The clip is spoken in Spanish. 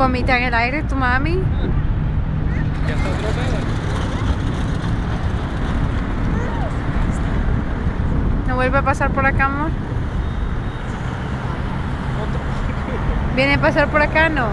Vomita en el aire tu mami. Ya está ¿No vuelve a pasar por acá, amor? ¿Viene a pasar por acá, no?